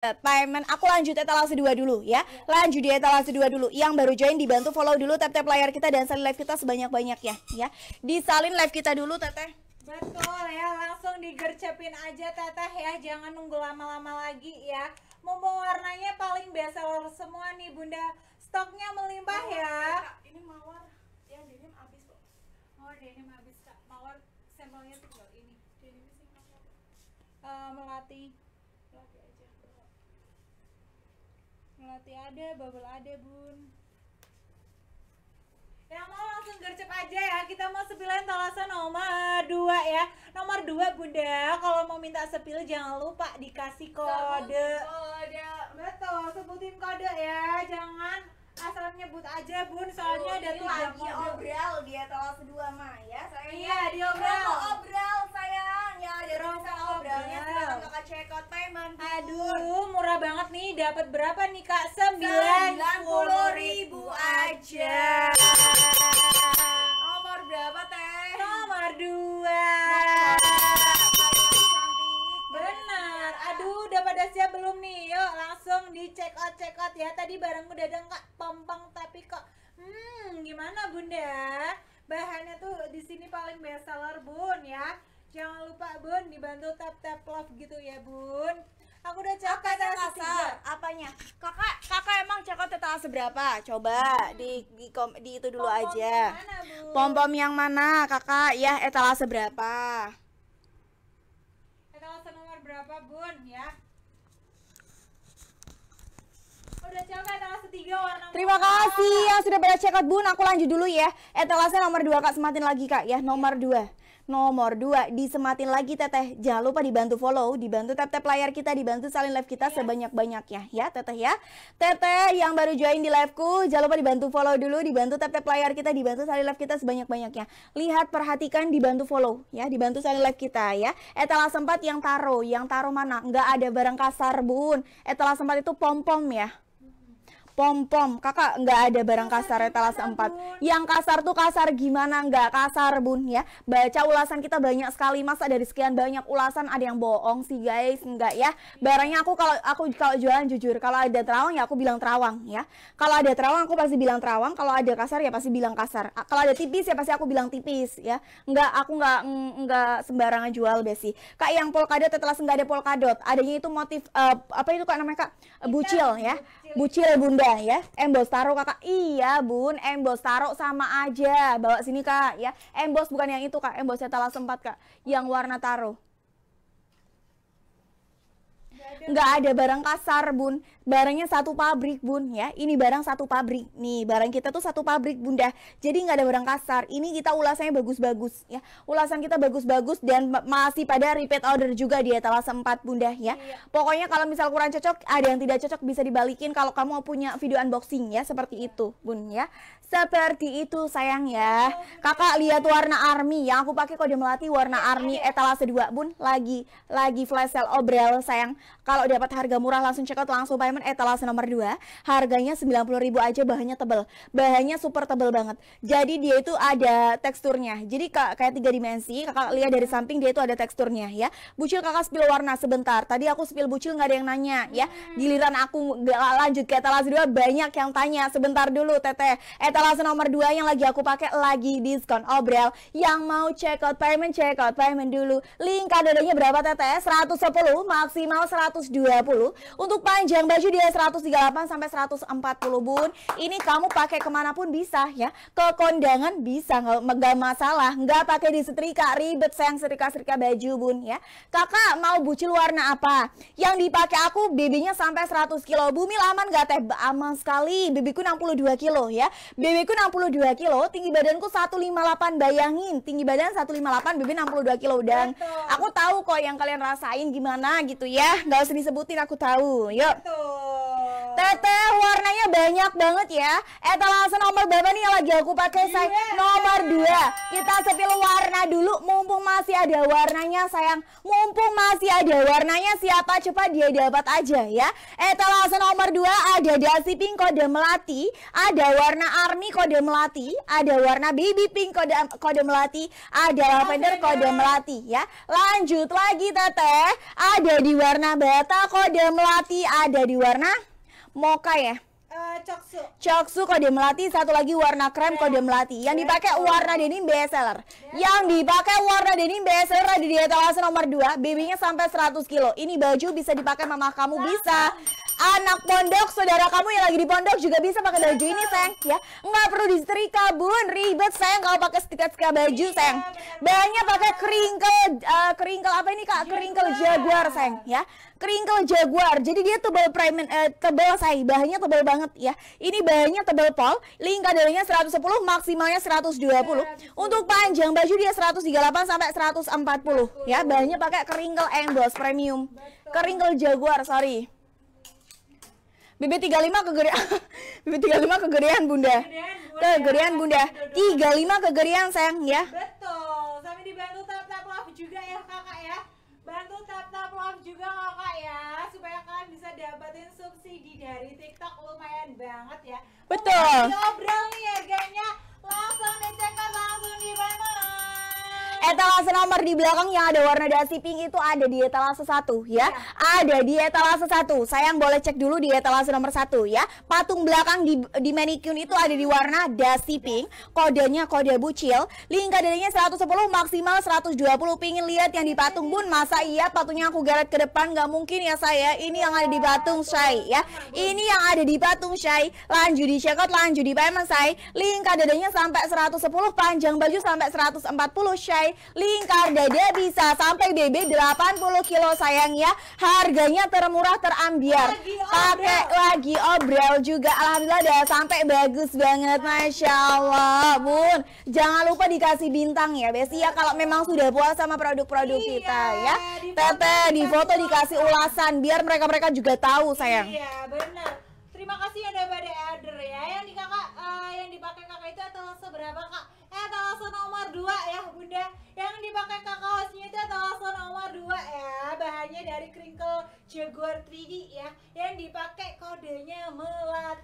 payment aku lanjut etalase 2 dulu ya. Lanjut di etalase 2 dulu. Yang baru join dibantu follow dulu tap tap layar kita dan salin live kita sebanyak banyak ya. Ya disalin live kita dulu teteh. Betul ya, langsung digercepin aja teteh ya, jangan nunggu lama-lama lagi ya. Mumpung warnanya paling seller semua nih bunda, stoknya melimpah ya. Ini mawar. Yang denim habis kok. Oh denim habis kak, mawar sampelnya tinggal ini. Denim sih? Eh, melati, aja. Melati ada, bubble ada bun. Yang mau langsung gercep aja ya, kita mau sepilan tolasan nomor 2 ya Nomor 2 bunda, kalau mau minta sepil jangan lupa dikasih kode Kode. Betul, sebutin kode ya, jangan asal nyebut aja bun, soalnya ada Ini tiga lagi kode. obral di etalase 2 mah ya sayang Iya, di obral. Promo check out payment. Aduh, murah banget nih, dapat berapa nih kak? 90 ribu aja nomor berapa teh Nomor 2 Benar, aduh udah pada siap belum nih? Yuk langsung di check out check out ya. Tadi barangku udah ada nggak pompong tapi kok, hmm gimana bunda? Bahannya tuh di sini paling best seller bun ya. Jangan lupa bun dibantu tap tap love gitu ya bun. Aku udah ada kasar? tiga. Apanya? Kakak, kakak emang check out etalase berapa? Coba di di, kom- di itu dulu Pom-pom aja. yang mana, Bun? Pom-pom yang mana, kakak? Ya, etalase berapa? Etalase nomor berapa bun ya? Udah coba etalase tiga warna Terima kasih yang sudah pada check out Bun. Aku lanjut dulu ya. Etalase nomor 2 Kak, sematin lagi Kak ya. Nomor 2. Nomor 2 disematin lagi Teteh. Jangan lupa dibantu follow, dibantu tap-tap layar kita, dibantu salin live kita sebanyak-banyaknya ya Teteh ya. Teteh yang baru join di liveku, jangan lupa dibantu follow dulu, dibantu tap-tap layar kita, dibantu salin live kita sebanyak-banyaknya. Lihat, perhatikan, dibantu follow ya, dibantu salin live kita ya. Etalase 4 yang taruh, yang taruh mana? Nggak ada barang kasar Bun. Etalase 4 itu pom-pom ya pom-pom. Kakak nggak ada barang kasar etalase 4 yang kasar tuh kasar gimana? Nggak kasar bun ya. Baca ulasan kita banyak sekali. Masa dari sekian banyak ulasan ada yang bohong sih guys? Nggak ya. Barangnya aku kalau aku kalau jualan jujur kalau ada terawang ya aku bilang terawang ya. Kalau ada terawang aku pasti bilang terawang. Kalau ada kasar ya pasti bilang kasar. Kalau ada tipis ya pasti aku bilang tipis ya. Nggak aku nggak mm, nggak sembarangan jual besi. Kak yang polkadot etalase nggak ada polkadot. Adanya itu motif eh, apa itu kak namanya kak? Bucil ya bucil bunda ya. Embos taruh kakak. Iya bun. Embos taruh sama aja. Bawa sini kak ya. Embos bukan yang itu kak. Embosnya talas sempat kak. Yang warna taruh nggak ada barang kasar bun. Barangnya satu pabrik bun ya. Ini barang satu pabrik. Nih barang kita tuh satu pabrik bunda. Jadi nggak ada barang kasar. Ini kita ulasannya bagus-bagus ya. Ulasan kita bagus-bagus dan ma- masih pada repeat order juga di etalase 4 bunda ya. Pokoknya kalau misal kurang cocok ada yang tidak cocok bisa dibalikin kalau kamu punya video unboxing ya. Seperti itu bun ya. Seperti itu sayang ya. Kakak lihat warna army yang aku pakai kode melati warna army etalase 2 bun. Lagi lagi flash sale obrel sayang kalau dapat harga murah langsung check out langsung payment etalase nomor 2 harganya 90.000 aja bahannya tebel. Bahannya super tebel banget. Jadi dia itu ada teksturnya. Jadi ka- kayak tiga dimensi kakak lihat dari samping dia itu ada teksturnya ya. Bucil kakak spill warna sebentar. Tadi aku spill bucil nggak ada yang nanya ya. Giliran aku lanjut ke etalase 2 banyak yang tanya. Sebentar dulu teteh. Etalase nomor 2 yang lagi aku pakai lagi diskon obrel. Yang mau check out payment check out payment dulu. Link kadonya berapa teteh? 110 maksimal 120 untuk panjang baju dia 138 sampai 140 bun. Ini kamu pakai ke mana pun bisa ya. Ke kondangan bisa nggak masalah. Nggak pakai disetrika ribet sayang setrika-setrika baju bun ya. Kakak mau bucil warna apa? Yang dipakai aku BB-nya sampai 100 kilo. Bumi aman nggak teh? Aman sekali. BB-ku 62 kilo ya. BB-ku 62 kilo tinggi badanku 158 bayangin tinggi badan 158 BB 62 kilo. Dan aku tahu kok yang kalian rasain gimana gitu ya nggak usah disebutin aku tahu yuk Betul. Teteh warnanya banyak banget ya. Etalase nomor berapa nih yang lagi aku pakai say? Dua. Nomor 2. Kita sepil warna dulu mumpung masih ada warnanya sayang. Mumpung masih ada warnanya siapa cepat dia dapat aja ya. Etalase nomor 2 ada dasi pink kode melati, ada warna army kode melati, ada warna baby pink kode kode melati, ada lavender kode melati ya. Lanjut lagi teteh, ada di warna bata kode melati, ada di warna mocha ya. Eh, coksu. Coksu kode melati, satu lagi warna krem kode melati. Yang dipakai warna denim bestseller. Yang dipakai warna denim bestseller ada di etalase nomor 2, BB-nya sampai 100 kilo. Ini baju bisa dipakai mama kamu bisa. Anak pondok, saudara kamu yang lagi di pondok juga bisa pakai baju ini, sayang. Ya, nggak perlu disetrika, bun. Ribet, sayang. Kalau pakai setrika-setrika baju, sayang. Banyak pakai crinkle, eh, crinkle apa ini kak? Crinkle jaguar, sayang. Ya, crinkle jaguar. Jadi dia tebal prime, eh, tebal say, bahannya tebal banget ya. Ini bahannya tebal pol, link kadarnya 110, maksimalnya 120. Untuk panjang baju dia 138 sampai 140 ya. Bahannya pakai crinkle emboss premium. Crinkle jaguar, sorry. BB35 kegedean. BB35 kegedean, Bunda. Kegedean, Bunda. 35 kegedean, sayang ya. Betul. Sampai dibantu tap-tap love juga ya kakak ya. Bantu tap-tap love juga kakak ya. Supaya kalian bisa dapetin subsidi dari TikTok lumayan banget ya. Betul. Ngobrol Etalase nomor di belakang yang ada warna dasi pink itu ada di etalase 1 ya. Ada di etalase 1. Sayang boleh cek dulu di etalase nomor 1 ya. Patung belakang di di manicure itu ada di warna dasi pink. Kodenya kode bucil. Link kodenya 110 maksimal 120. Pingin lihat yang di patung bun. Masa iya patungnya aku geret ke depan nggak mungkin ya saya. Ini yang ada di patung Shay ya. Ini yang ada di patung Shay. Lanjut di check out, lanjut di payment Shay. Link kodenya sampai 110 panjang baju sampai 140 Shay. Lingkar dada bisa sampai BB 80 kilo sayang ya. Harganya termurah terambiar. Pakai lagi obrol juga. Alhamdulillah udah sampai bagus banget Masya Allah Bun. Jangan lupa dikasih bintang ya Besi ya kalau memang sudah puas sama produk-produk Iya, kita ya. di foto Tete di foto dikasih ulasan biar mereka-mereka juga tahu sayang. Iya benar. Terima kasih ya pada order ya. Yang di kakak, eh, yang dipakai kakak itu etalase berapa kak? Etalase nomor 2 ya bunda. Yang dipakai kakak kaosnya itu etalase nomor 2 ya. Bahannya dari crinkle Jaguar 3D ya. Yang dipakai kodenya melati.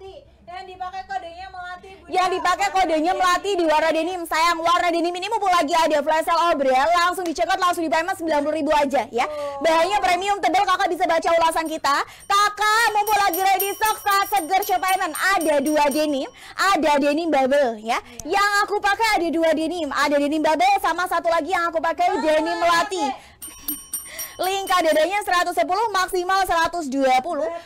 Yang dipakai kodenya melati. Bunda. Yang dipakai kodenya melati di warna denim. Sayang, warna denim ini mumpung lagi ada flash sale obrol, langsung di check out, langsung di payment 90 ribu aja ya. Bahannya premium tebal, kakak bisa baca ulasan kita. Kakak, mumpung lagi ready stock saat seger payment. Ada dua denim, ada denim bubble ya. Yang aku pakai ada dua denim, ada denim bubble sama satu lagi yang aku pakai denim melati. Link dadanya 110 maksimal 120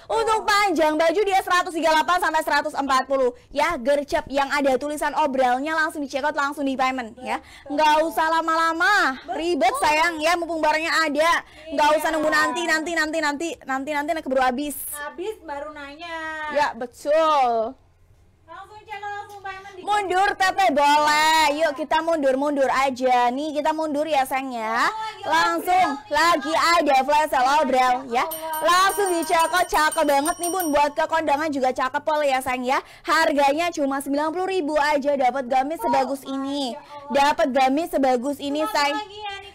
Untuk panjang baju dia 138 sampai 140 Ya gercep yang ada tulisan obralnya langsung di check out langsung di payment ya. Nggak usah lama-lama. Ribet sayang. Ya mumpung barangnya ada. Nggak usah nunggu nanti nanti nanti nanti Nanti nanti nanti keburu habis. Habis baru nanya. Ya betul Langsung cek langsung payment di Mundur Tete boleh. Yuk kita mundur-mundur aja. Nih kita mundur ya sayang ya. Langsung lagi ada flash sale obrol ya. Langsung dicekot cakep banget nih bun. Buat ke kondangan juga cakep pol ya sayang ya. Harganya cuma 90 ribu aja. Dapat gamis sebagus ini. Dapat gamis sebagus ini say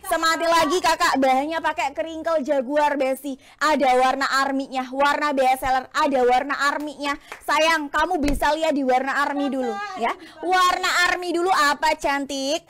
Semati lagi kakak. Bahannya pakai keringkel jaguar besi. Ada warna arminya. Warna bestseller ada warna arminya. Sayang kamu bisa lihat di warna army dulu ya. Warna army dulu apa cantik